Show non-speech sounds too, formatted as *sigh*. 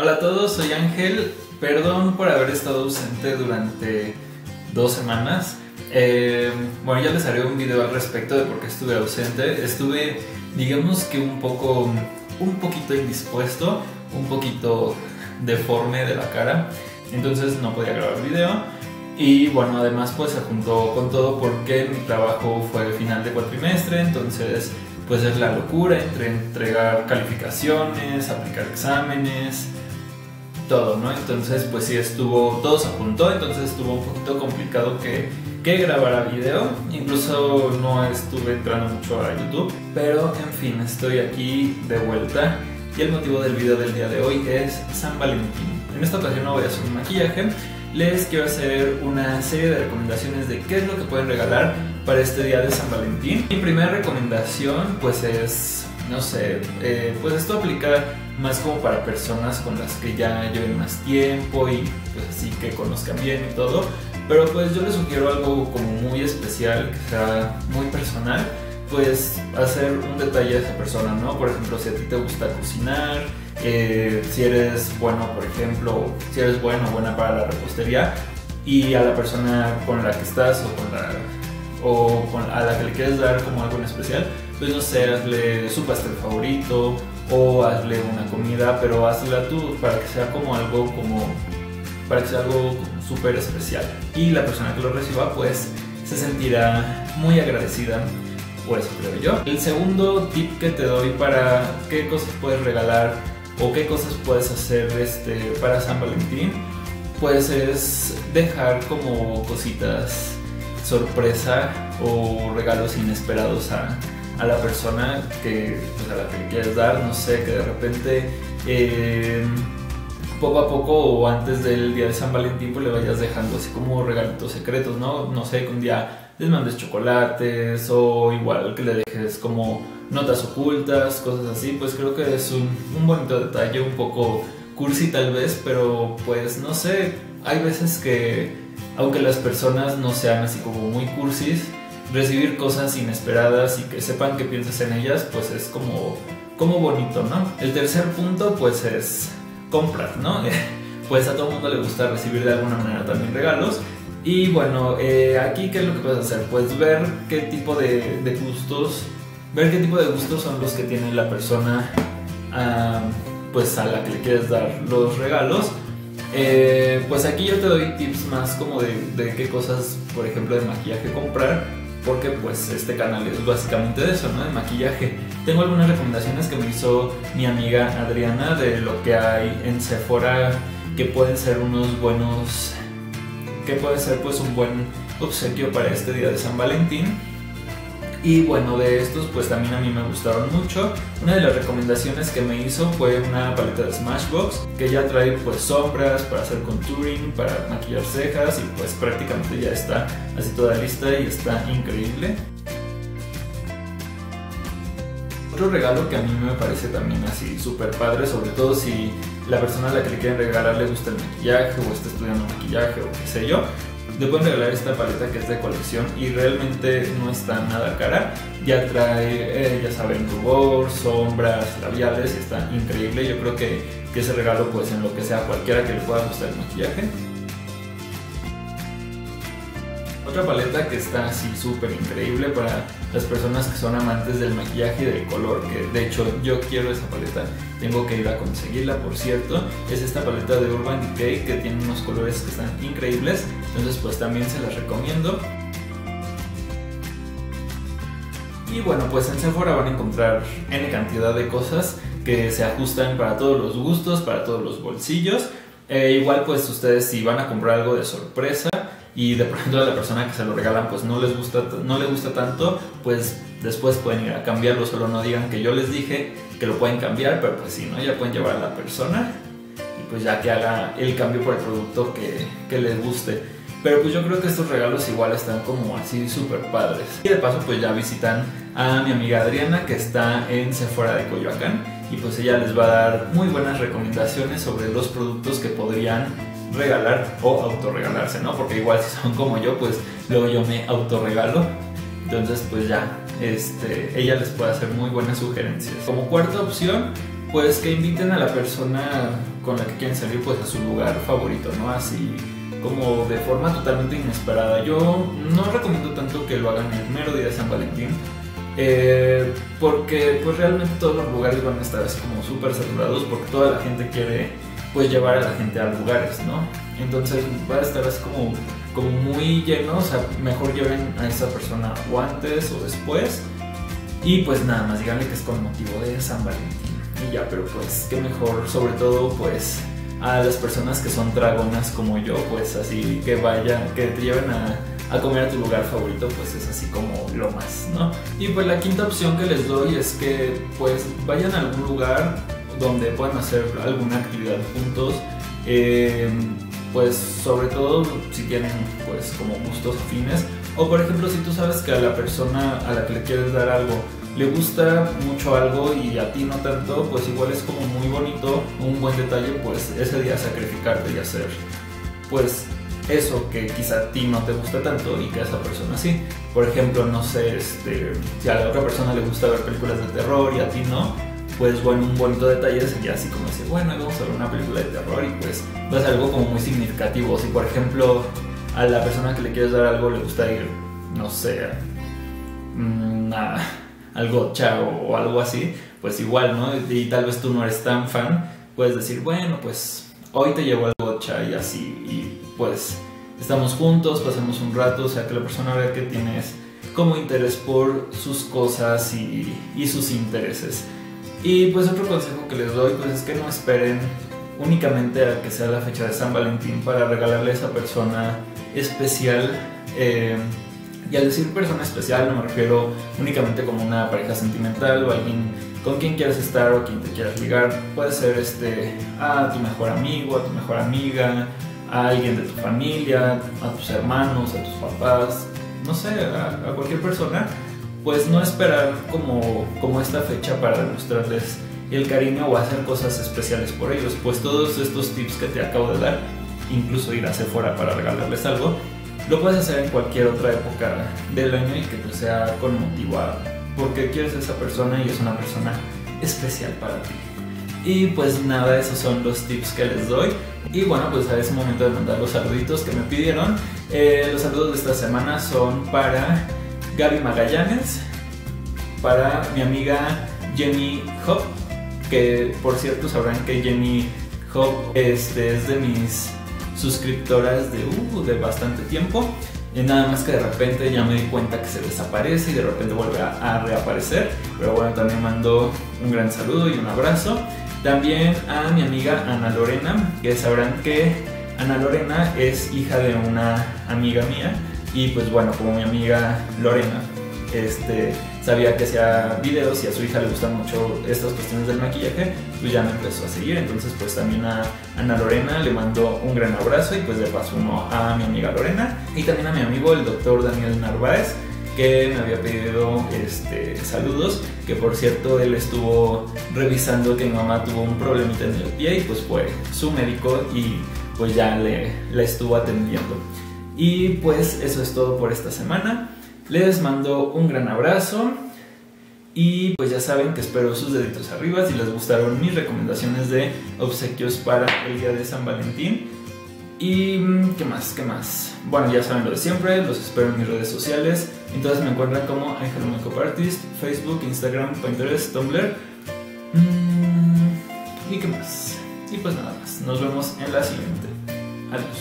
Hola a todos, soy Ángel. Perdón por haber estado ausente durante dos semanas. Eh, bueno, ya les haré un video al respecto de por qué estuve ausente. Estuve, digamos que un poco, un poquito indispuesto, un poquito deforme de la cara. Entonces no podía grabar video. Y bueno, además pues se juntó con todo porque mi trabajo fue final de cuatrimestre, entonces pues es la locura entre entregar calificaciones, aplicar exámenes, todo, ¿no? Entonces, pues sí, estuvo, todo se apuntó, entonces estuvo un poquito complicado que, que grabara video, incluso no estuve entrando mucho a YouTube, pero en fin, estoy aquí de vuelta y el motivo del video del día de hoy es San Valentín. En esta ocasión no voy a hacer un maquillaje, les quiero hacer una serie de recomendaciones de qué es lo que pueden regalar para este día de San Valentín. Mi primera recomendación pues es, no sé, eh, pues esto aplica más como para personas con las que ya lleven más tiempo y pues así que conozcan bien y todo. Pero pues yo les sugiero algo como muy especial, que sea muy personal, pues hacer un detalle a esa persona, ¿no? Por ejemplo, si a ti te gusta cocinar, si eres bueno, por ejemplo, si eres bueno o buena para la repostería y a la persona con la que estás o con la o a la que le quieres dar como algo en especial, pues no sé, hazle su pastel favorito o hazle una comida, pero hazla tú para que sea como algo como para que sea algo súper especial. Y la persona que lo reciba pues se sentirá muy agradecida por eso creo yo. El segundo tip que te doy para qué cosas puedes regalar o qué cosas puedes hacer este, para San Valentín, pues es dejar como cositas sorpresa o regalos inesperados a, a la persona que, pues, a la que quieres dar, no sé, que de repente eh, poco a poco o antes del día de San Valentín pues le vayas dejando así como regalitos secretos, ¿no? No sé, que un día les mandes chocolates o igual que le dejes como notas ocultas, cosas así, pues creo que es un, un bonito detalle, un poco cursi tal vez, pero pues no sé, hay veces que aunque las personas no sean así como muy cursis, recibir cosas inesperadas y que sepan que piensas en ellas, pues es como, como bonito, ¿no? El tercer punto, pues es comprar, ¿no? *laughs* pues a todo mundo le gusta recibir de alguna manera también regalos. Y bueno, eh, aquí qué es lo que puedes hacer? Pues ver qué tipo de, de, gustos, ver qué tipo de gustos son los que tiene la persona pues a la que le quieres dar los regalos. Eh, pues aquí yo te doy tips más como de, de qué cosas, por ejemplo, de maquillaje comprar porque pues este canal es básicamente de eso, ¿no? De maquillaje. Tengo algunas recomendaciones que me hizo mi amiga Adriana de lo que hay en Sephora que pueden ser unos buenos, que puede ser pues un buen obsequio para este día de San Valentín. Y bueno, de estos pues también a mí me gustaron mucho. Una de las recomendaciones que me hizo fue una paleta de Smashbox que ya trae pues sombras para hacer contouring, para maquillar cejas y pues prácticamente ya está así toda lista y está increíble. Otro regalo que a mí me parece también así súper padre, sobre todo si la persona a la que le quieren regalar le gusta el maquillaje o está estudiando maquillaje o qué sé yo, le pueden regalar esta paleta que es de colección y realmente no está nada cara. Ya trae, eh, ya saben, rubor, sombras, labiales, está increíble. Yo creo que, que ese regalo, pues en lo que sea, cualquiera que le pueda gustar el maquillaje. Otra paleta que está así súper increíble para las personas que son amantes del maquillaje y del color, que de hecho yo quiero esa paleta, tengo que ir a conseguirla por cierto, es esta paleta de Urban Decay que tiene unos colores que están increíbles, entonces pues también se las recomiendo. Y bueno, pues en Sephora van a encontrar N cantidad de cosas que se ajustan para todos los gustos, para todos los bolsillos. Eh, igual pues ustedes si van a comprar algo de sorpresa, y de pronto a la persona que se lo regalan pues no les gusta no le gusta tanto, pues después pueden ir a cambiarlo, solo no digan que yo les dije que lo pueden cambiar, pero pues si no, ya pueden llevar a la persona y pues ya que haga el cambio por el producto que les guste. Pero pues yo creo que estos regalos igual están como así súper padres. Y de paso pues ya visitan a mi amiga Adriana que está en Sephora de Coyoacán y pues ella les va a dar muy buenas recomendaciones sobre los productos que podrían regalar o autorregalarse, ¿no? Porque igual si son como yo, pues luego yo me autorregalo. Entonces, pues ya, este, ella les puede hacer muy buenas sugerencias. Como cuarta opción, pues que inviten a la persona con la que quieren salir pues a su lugar favorito, ¿no? Así como de forma totalmente inesperada. Yo no recomiendo tanto que lo hagan el mero día de San Valentín. Eh, porque pues realmente todos los lugares van a estar así como súper saturados porque toda la gente quiere pues llevar a la gente a lugares, ¿no? Entonces va a estar así como, como muy lleno, o sea, mejor lleven a esa persona o antes o después y pues nada más díganle que es con motivo de San Valentín y ya, pero pues qué mejor, sobre todo pues a las personas que son dragonas como yo, pues así que vayan, que te lleven a, comer a tu lugar favorito, pues es así como lo más, ¿no? Y pues la quinta opción que les doy es que pues vayan a algún lugar donde puedan hacer alguna actividad juntos. Eh, pues sobre todo si tienen pues como gustos afines o por ejemplo si tú sabes que a la persona a la que le quieres dar algo le gusta mucho algo y a ti no tanto, pues igual es como muy bonito, un buen detalle, pues ese día sacrificarte y hacer, pues eso que quizá a ti no te gusta tanto y que a esa persona sí. Por ejemplo, no sé, este, si a la otra persona le gusta ver películas de terror y a ti no, pues bueno, un bonito detalle sería así como decir, bueno, vamos a ver una película de terror y pues va a algo como muy significativo. Si por ejemplo a la persona que le quieres dar algo le gusta ir, no sé, mm, a al gotcha o, algo así, pues igual, ¿no? Y tal vez tú no eres tan fan, puedes decir, bueno, pues hoy te llevo al gotcha y así, y pues estamos juntos, pasamos un rato, o sea, que la persona vea que tienes como interés por sus cosas y, y sus intereses. Y pues otro consejo que les doy, pues es que no esperen únicamente a que sea la fecha de San Valentín para regalarle a esa persona especial. Eh, y al decir persona especial no me refiero únicamente como una pareja sentimental o alguien con quien quieras estar o quien te quieras ligar. Puede ser este, a tu mejor amigo, a tu mejor amiga, a alguien de tu familia, a tus hermanos, a tus papás, no sé, a, cualquier persona. Pues no esperar como, como esta fecha para demostrarles el cariño o hacer cosas especiales por ellos. Pues todos estos tips que te acabo de dar, incluso ir a Sephora para regalarles algo, lo puedes hacer en cualquier otra época del año y que pues sea con motivo porque quieres a esa persona y es una persona especial para ti. Y pues nada, esos son los tips que les doy. Y bueno, pues a ese momento de mandar los saluditos que me pidieron. Eh, los saludos de esta semana son para Gaby Magallanes, para mi amiga Jenny Hop, que por cierto sabrán que Jenny Hop este, es de mis suscriptoras de, uh, de bastante tiempo. Y nada más que de repente ya me di cuenta que se desaparece y de repente vuelve a, reaparecer. Pero bueno, también mando un gran saludo y un abrazo. También a mi amiga Ana Lorena, que sabrán que Ana Lorena es hija de una amiga mía. Y pues bueno, como mi amiga Lorena este, sabía que hacía videos y a su hija le gustan mucho estas cuestiones del maquillaje, pues ya me empezó a seguir. Entonces, pues también a Ana Lorena le mando un gran abrazo y pues de paso uno a mi amiga Lorena y también a mi amigo el doctor Daniel Narváez que me había pedido este, saludos, que por cierto él estuvo revisando que mi mamá tuvo un problemita en el pie y pues fue su médico y pues ya le, le estuvo atendiendo. Y pues eso es todo por esta semana. Les mando un gran abrazo y pues ya saben que espero sus deditos arriba si les gustaron mis recomendaciones de obsequios para el día de San Valentín. Y mm, qué más, qué más. Bueno, ya saben lo de siempre, los espero en mis redes sociales. Entonces me encuentran como Ángel Artist, Facebook, Instagram, Pinterest, Tumblr. Mm, y qué más. Y pues nada más. Nos vemos en la siguiente. Adiós.